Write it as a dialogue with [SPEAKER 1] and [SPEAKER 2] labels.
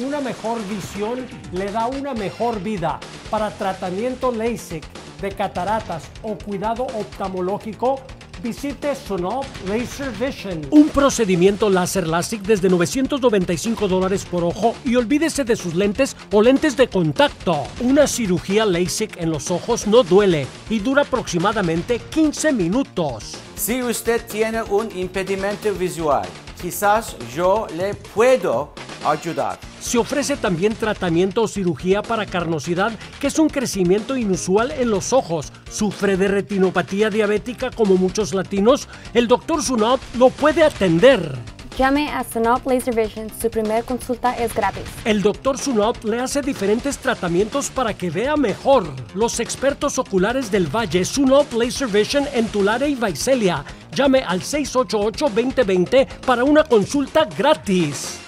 [SPEAKER 1] una mejor visión le da una mejor vida. Para tratamiento LASIK de cataratas o cuidado oftalmológico, visite Sonop Laser Vision. Un procedimiento láser LASIK desde 995 dólares por ojo y olvídese de sus lentes o lentes de contacto. Una cirugía LASIK en los ojos no duele y dura aproximadamente 15 minutos.
[SPEAKER 2] Si usted tiene un impedimento visual, quizás yo le puedo ayudar.
[SPEAKER 1] Se ofrece también tratamiento o cirugía para carnosidad, que es un crecimiento inusual en los ojos. Sufre de retinopatía diabética como muchos latinos. El doctor Sunop lo puede atender.
[SPEAKER 3] Llame a Sunop Laser Vision. Su primera consulta es gratis.
[SPEAKER 1] El doctor Sunop le hace diferentes tratamientos para que vea mejor. Los expertos oculares del Valle, Sunop Laser Vision en Tulare y Vaiselia. Llame al 688-2020 para una consulta gratis.